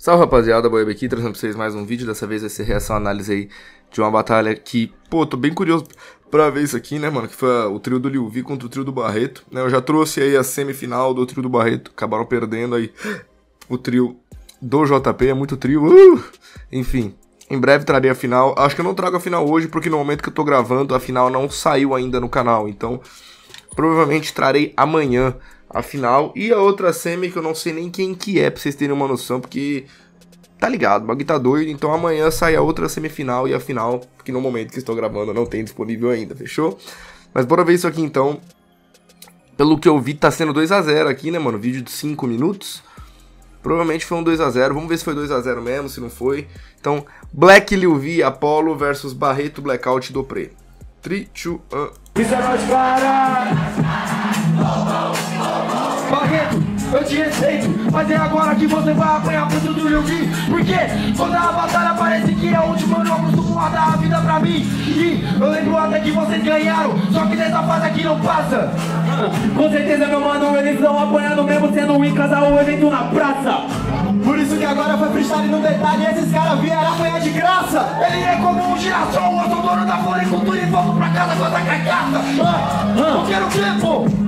Salve rapaziada, Boeb aqui, trazendo pra vocês mais um vídeo, dessa vez vai ser reação análise aí de uma batalha que, pô, tô bem curioso pra ver isso aqui, né, mano, que foi o trio do Liu Vi contra o trio do Barreto, né, eu já trouxe aí a semifinal do trio do Barreto, acabaram perdendo aí o trio do JP, é muito trio, uh! enfim, em breve trarei a final, acho que eu não trago a final hoje, porque no momento que eu tô gravando, a final não saiu ainda no canal, então, provavelmente trarei amanhã, a final. E a outra semi que eu não sei nem quem que é, pra vocês terem uma noção, porque tá ligado, o bagulho tá doido. Então amanhã sai a outra semifinal e a final, que no momento que estou gravando não tem disponível ainda, fechou? Mas bora ver isso aqui então. Pelo que eu vi, tá sendo 2x0 aqui, né, mano? Vídeo de 5 minutos. Provavelmente foi um 2x0. Vamos ver se foi 2x0 mesmo, se não foi. Então, Black Liu Vi, Apollo versus Barreto, Blackout do Pre. 3, 2, 1. Eu te respeito, mas é agora que você vai apanhar muito do Yugi Porque toda a batalha parece que é a última, eu não costumo dar a vida pra mim. E eu lembro até que vocês ganharam, só que nessa fase aqui não passa. Com certeza meu mano, eles estão apanhando mesmo sendo em casa ou evento na praça. Por isso que agora foi freestyle no detalhe Esses caras vieram apanhar de graça. Ele é como um girassol, eu sou dono da floricultura E volto pra casa com essa carcaça. Ah, ah, Eu quero tempo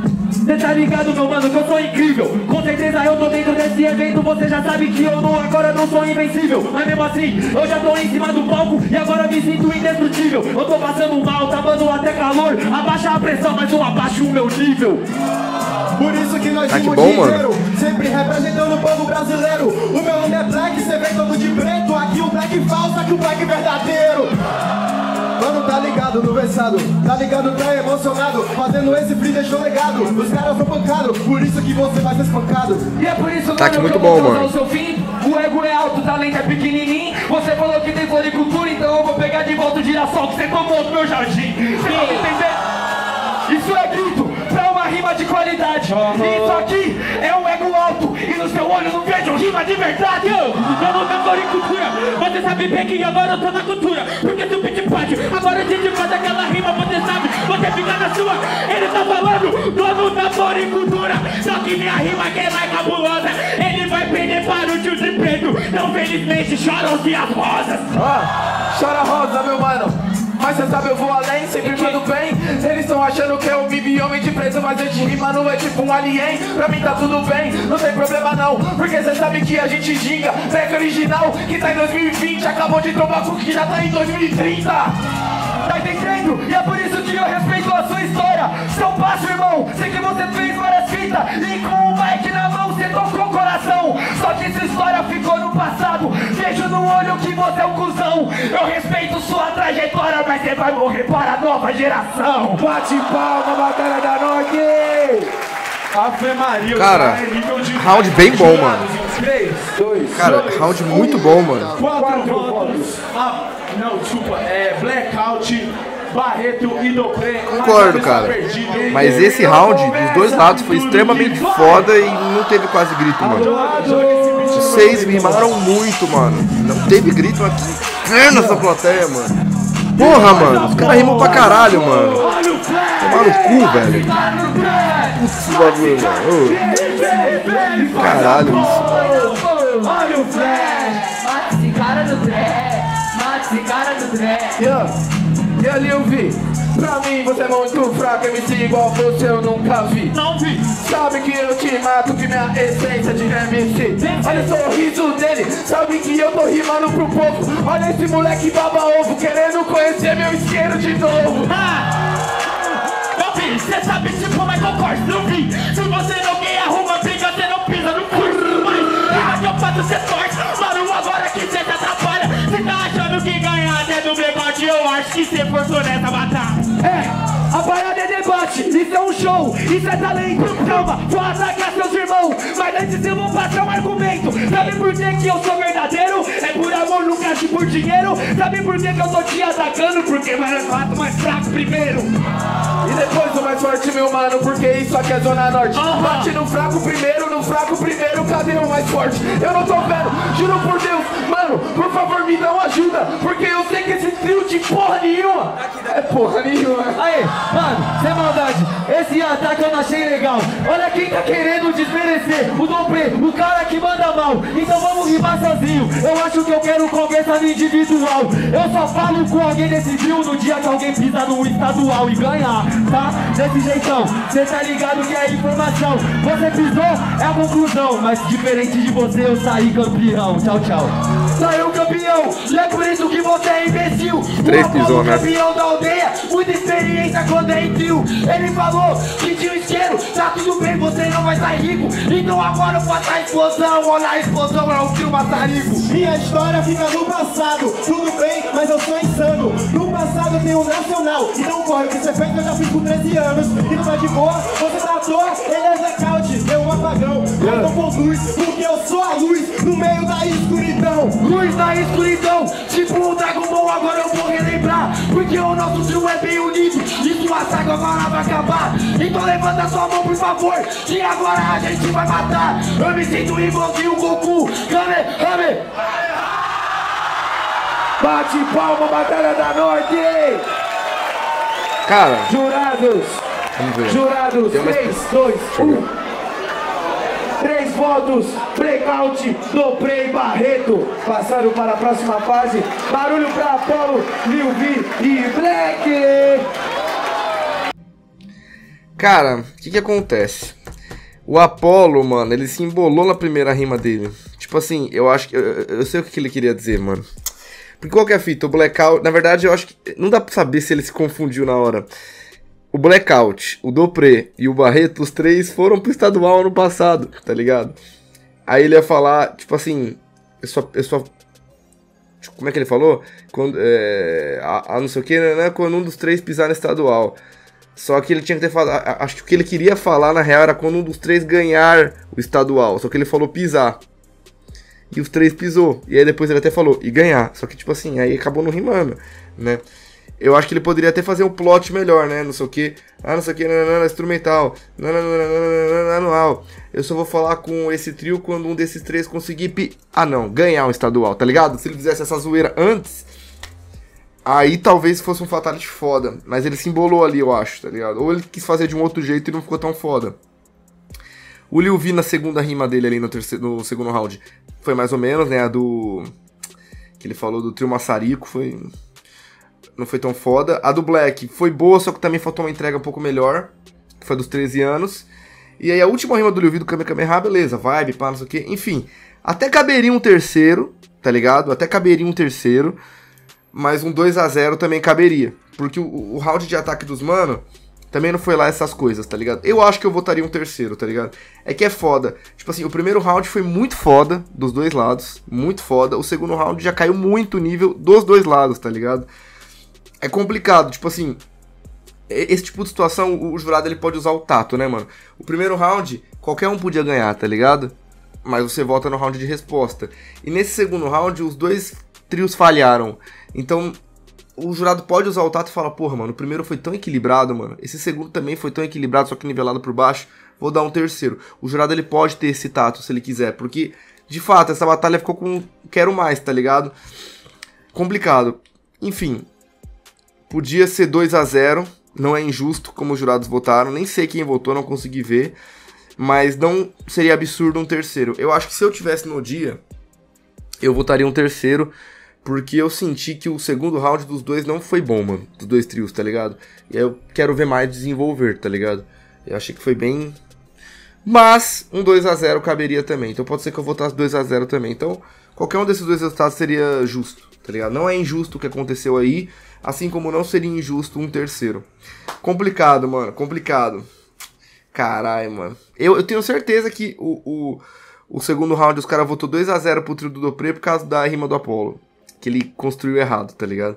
Cê tá ligado, meu mano, que eu sou incrível Com certeza eu tô dentro desse evento Você já sabe que eu não, agora não sou invencível Mas mesmo assim, eu já tô em cima do palco E agora me sinto indestrutível Eu tô passando mal, tá dando até calor Abaixa a pressão, mas não abaixa o meu nível por isso que nós tá que bom, mano. sempre representando o povo brasileiro. O meu nome é Black, cê vem todo de preto. Aqui o Black falso, aqui o Black verdadeiro. Mano, tá ligado no versado, tá ligado, tá emocionado Fazendo esse free deixou legado. Os caras são pancados, por isso que você vai ser espancado E é por isso, tá mano, muito bom, mano. o seu fim. O ego é alto, o talento é pequenininho. Você falou que tem floricultura, então eu vou pegar de volta o girassol que você tomou do meu jardim. Você pode entender? Isso é grito pra uma rima de qualidade. Isso aqui é um ego alto E no seu olho não vejo rima de verdade. Eu, eu não tenho floricultura. Você sabe bem que agora eu tô na cultura. Porque se agora a gente faz aquela rima Você sabe, você fica na sua. Ele tá falando, dono da floricultura. Só que minha rima que é mais cabulosa. Ele vai perder para o tio de preto Não felizmente choram-se as rosas. Ah, Chora rosa, meu mano. Mas cê sabe eu vou além, sempre mando bem Achando que eu me vi homem de preso Mas eu te rima não é tipo um alien. Pra mim tá tudo bem, não tem problema não. Porque cê sabe que a gente ginga Back original, que tá em 2020 Acabou de trombar com que já tá em 2030 Tá entendendo? E é por isso que eu respeito a sua história Seu passo, irmão, sei que você fez várias fitas E com o mic na mão você tocou o coração Só que essa história ficou no passado Vejo no olho que você é um cuzão Eu respeito sua trajetória, mas você vai morrer para a nova geração Bate palma, Batalha da Noite! Ave Maria, cara, round bem bom, mano. 3, 2, Cara, round muito bom, mano. 4 votos. Ah, não, desculpa, é Blackout, Barreto e Dopré. Concordo, cara. Mas esse round dos dois lados foi extremamente foda e não teve quase grito, mano. Vocês rimaram muito, mano. Não teve grito aqui. Inferno essa plateia, mano. Porra, mano. Os caras rimam pra caralho, mano. Tomaram o cu, velho. Putz, bagulho, mano. Caralho, isso. Olha o flash. Mata esse cara do trap. Mata esse cara do trap. E ali eu vi Pra mim você é muito fraco, MC igual você eu nunca vi Não vi Sabe que eu te mato, que minha essência de MC Olha o sorriso dele, sabe que eu tô rimando pro povo Olha esse moleque baba ovo, querendo conhecer meu isqueiro de novo filho, cê sabe tipo Michael Kors, não vi Se você não quer arruma briga, você não pisa no curso Mas, rima que eu faço, cê torce bigode Eu acho que cê forçou nessa batalha É, a parada é debate, isso é um show, isso é talento Calma, vou atacar seus irmãos Mas antes eu vou passar um argumento Sabe por que que eu sou verdadeiro? É por amor, nunca se por dinheiro Sabe por que que eu tô te atacando? Porque vai mato mais fraco primeiro E depois o mais forte, meu mano Porque isso aqui é Zona Norte Aham. Bate no fraco primeiro, no fraco primeiro Cadê o mais forte? Eu não tô vendo, juro por Deus Mano, por favor me dá uma ajuda Porque eu sei que esse trio de porra nenhuma É porra nenhuma Aí, mano, sem maldade Esse ataque eu não achei legal. Olha quem tá querendo desmerecer. O Dobre, o cara que manda mal. Então vamos rimar sozinho. Eu acho que eu quero conversa no individual. Eu só falo com alguém decidiu no dia que alguém pisa no estadual e ganhar, tá? Desse jeitão. Cê tá ligado que é informação. Você pisou, é a conclusão. Mas diferente de você, eu saí campeão. Tchau, tchau. Saiu campeão, e é por isso que você é imbecil. Três O Apolo pisou, né? campeão da aldeia, muita experiência quando é em trio. Ele falou que tinha um isqueiro, tá tudo bem, você não vai sair rico. Então agora eu faço a explosão, olha a explosão, é o trio maçarico. Minha história fica no passado, tudo bem, mas eu sou insano. Tem um nacional, então corre o que você fez, eu já fiz com 13 anos. E não tá de boa, você tá à toa, ele é blackout, eu um apagão. Eu não conduz, porque eu sou a luz no meio da escuridão. Luz na escuridão, tipo o Dragon Ball, agora eu vou relembrar. Porque o nosso trio é bem unido, e sua saga agora vai acabar. Então levanta sua mão, por favor, que agora a gente vai matar. Eu me sinto igualzinho o Goku, Kame, Kame. Bate palma, Batalha da Norte! Cara, Jurados, vamos ver. jurados, Tem uma 3, espe- 2, Deixa eu 1. ver. Três votos, breakout do Prey Barreto. Passando para a próxima fase. Barulho para Apolo, Lil V e Black. Cara, o que que acontece? O Apollo, mano, ele se embolou na primeira rima dele. Tipo assim, eu acho que. Eu, eu- sei o que ele queria dizer, mano. Porque qual que é a fita? O Blackout. Na verdade, eu acho que. Não dá pra saber se ele se confundiu na hora. O Blackout, o Dopré e o Barreto, os três foram pro estadual ano passado, tá ligado? Aí ele ia falar, tipo assim. Eu só. Eu só tipo, como é que ele falou? Quando, é, a, a não sei o que, né? Quando um dos três pisar no estadual. Só que ele tinha que ter falado. Acho que o que ele queria falar, na real, era quando um dos três ganhar o estadual. Só que ele falou pisar. E os três pisou. E aí depois ele até falou, e ganhar. Só que, tipo assim, aí acabou não rimando, né? Eu acho que ele poderia até fazer um plot melhor, né? Não sei o que. Ah, não sei o que, instrumental. Anual. Eu só vou falar com esse trio quando um desses três conseguir. Pi... Ah, não, ganhar um estadual, tá ligado? Se ele fizesse essa zoeira antes. Aí talvez fosse um fatality foda. Mas ele se embolou ali, eu acho, tá ligado? Ou ele quis fazer de um outro jeito e não ficou tão foda. O Liu Vi na segunda rima dele ali no, terceiro, no segundo round foi mais ou menos, né? A do. Que ele falou do trio Massarico foi. Não foi tão foda. A do Black foi boa, só que também faltou uma entrega um pouco melhor. Que foi dos 13 anos. E aí a última rima do Liu Vi do Kamehameha, beleza, vibe, pá, não sei o que. Enfim, até caberia um terceiro, tá ligado? Até caberia um terceiro. Mas um 2 a 0 também caberia. Porque o, o round de ataque dos mano também não foi lá essas coisas, tá ligado? Eu acho que eu votaria um terceiro, tá ligado? É que é foda. Tipo assim, o primeiro round foi muito foda dos dois lados. Muito foda. O segundo round já caiu muito o nível dos dois lados, tá ligado? É complicado, tipo assim. Esse tipo de situação, o jurado ele pode usar o tato, né, mano? O primeiro round, qualquer um podia ganhar, tá ligado? Mas você vota no round de resposta. E nesse segundo round, os dois trios falharam. Então, o jurado pode usar o tato e falar, porra, mano, o primeiro foi tão equilibrado, mano. Esse segundo também foi tão equilibrado, só que nivelado por baixo. Vou dar um terceiro. O jurado ele pode ter esse tato se ele quiser, porque de fato essa batalha ficou com quero mais, tá ligado? Complicado. Enfim, podia ser 2 a 0, não é injusto como os jurados votaram, nem sei quem votou, não consegui ver, mas não seria absurdo um terceiro. Eu acho que se eu tivesse no dia, eu votaria um terceiro, porque eu senti que o segundo round dos dois não foi bom, mano. Dos dois trios, tá ligado? E eu quero ver mais desenvolver, tá ligado? Eu achei que foi bem. Mas um 2 a 0 caberia também. Então pode ser que eu votasse 2 a 0 também. Então, qualquer um desses dois resultados seria justo, tá ligado? Não é injusto o que aconteceu aí, assim como não seria injusto um terceiro. Complicado, mano, complicado. Caralho, mano. Eu, eu tenho certeza que o, o, o segundo round os caras votou 2 a 0 pro trio do Dopré por causa da rima do Apollo. Que ele construiu errado, tá ligado?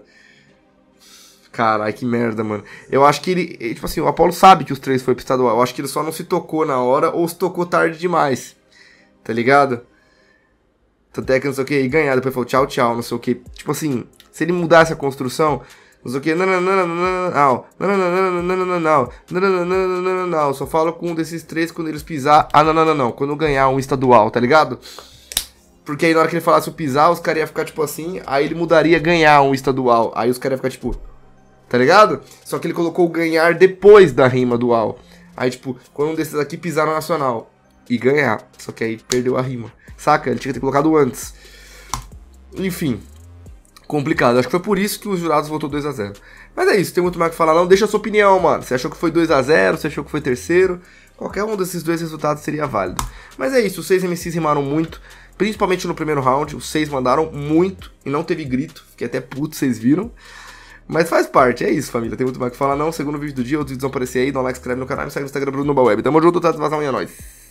Caralho, que merda, mano. Eu acho que ele, Tipo assim, o Apollo sabe que os três foi pro estadual. Eu acho que ele só não se tocou na hora ou se tocou tarde demais. Tá ligado? Tanto é que não sei o que, e ganhar. Depois falou tchau, tchau, não sei o que. Tipo assim, se ele mudasse a construção, não sei o que, não, não, não, não, não, não, não, não, não, não, não, não, não, não, não, não, não, só falo com um desses três quando eles pisar. Ah, não, não, não, não, quando ganhar um estadual, tá ligado? Porque aí na hora que ele falasse o pisar, os caras iam ficar tipo assim, aí ele mudaria ganhar um estadual. Aí os caras iam ficar tipo, tá ligado? Só que ele colocou o ganhar depois da rima dual. Aí, tipo, quando um desses aqui pisar no Nacional e ganhar. Só que aí perdeu a rima. Saca? Ele tinha que ter colocado antes. Enfim. Complicado. Acho que foi por isso que os jurados votou 2 a 0 Mas é isso, tem muito mais que falar não. Deixa a sua opinião, mano. Você achou que foi 2 a 0 Você achou que foi terceiro? Qualquer um desses dois resultados seria válido. Mas é isso, os seis MCs rimaram muito. Principalmente no primeiro round. Os seis mandaram muito e não teve grito. Fiquei até puto, vocês viram. Mas faz parte, é isso, família. Tem muito mais que falar, não. Segundo vídeo do dia, outros vídeos vão aparecer aí. Dá um like, inscreve no canal me segue no Instagram Bruno Web. Tamo junto, tá? Vazão e é nóis.